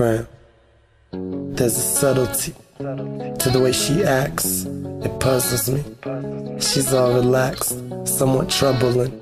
There's a subtlety to the way she acts. It puzzles me. She's all relaxed, somewhat troubling.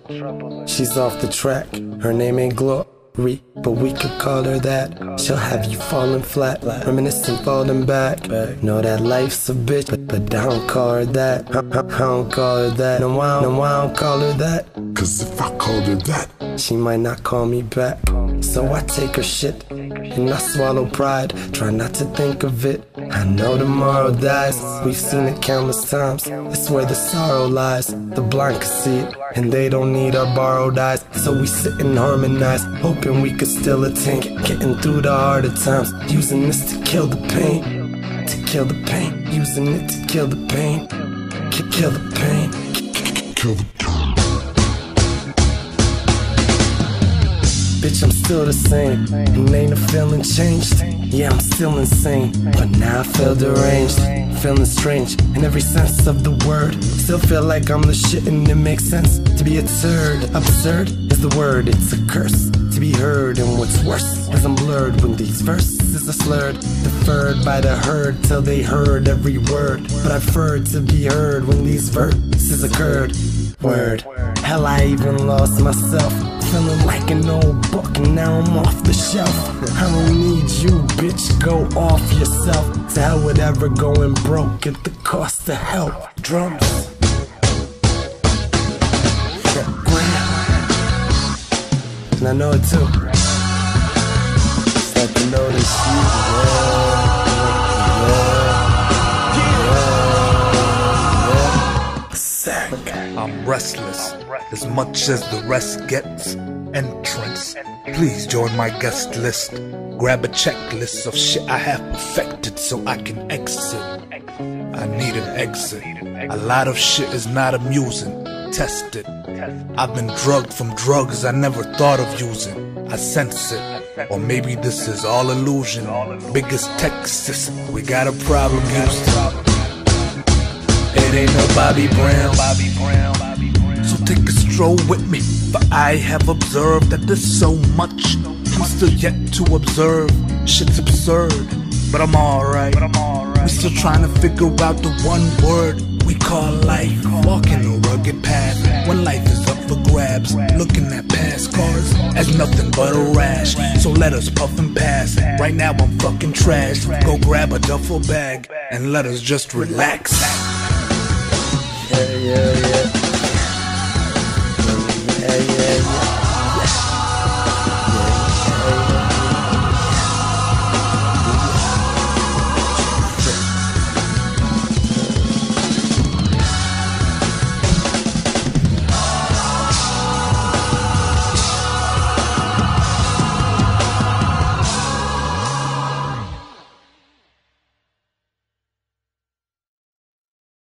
She's off the track. Her name ain't Glory, but we could call her that. She'll have you falling flat, reminiscing, falling back. Know that life's a bitch, but, but I don't call her that. I, I, I don't call her that. No, I don't, no, I don't call her that. Cause if I called her that, she might not call me back. So I take her shit and I swallow pride. Try not to think of it. I know tomorrow dies. We've seen it countless times. It's where the sorrow lies. The blind can see it, and they don't need our borrowed eyes. So we sit and harmonize, hoping we could still attain getting through the harder times. Using this to kill the pain, to kill the pain. Using it to kill the pain, kill the pain. kill the Bitch, I'm still the same. And ain't a feeling changed. Yeah, I'm still insane. But now I feel deranged. Feeling strange in every sense of the word. Still feel like I'm the shit and it makes sense to be absurd. Absurd is the word, it's a curse to be heard. And what's worse is I'm blurred when these verses are slurred. Deferred by the herd till they heard every word. But I've preferred to be heard when these verses occurred. Word. Hell, I even lost myself. Feeling like an old book, and now I'm off the shelf. I don't need you, bitch. Go off yourself. To hell with ever going broke at the cost of help. Drums. And I know it too. Start to this shit. Yeah. Restless, as much as the rest gets. Entrance, please join my guest list. Grab a checklist of shit I have perfected so I can exit. I need an exit. A lot of shit is not amusing. Test it. I've been drugged from drugs I never thought of using. I sense it. Or maybe this is all illusion. Biggest Texas, we got a problem, Houston. It ain't no Bobby Brown. So take a stroll with me, for I have observed that there's so much I'm still yet to observe. Shit's absurd, but I'm alright. We're still trying to figure out the one word we call life. Walking a rugged path when life is up for grabs. Looking at past cars as nothing but a rash. So let us puff and pass. Right now I'm fucking trash. Go grab a duffel bag and let us just relax. Yeah, yeah, yeah.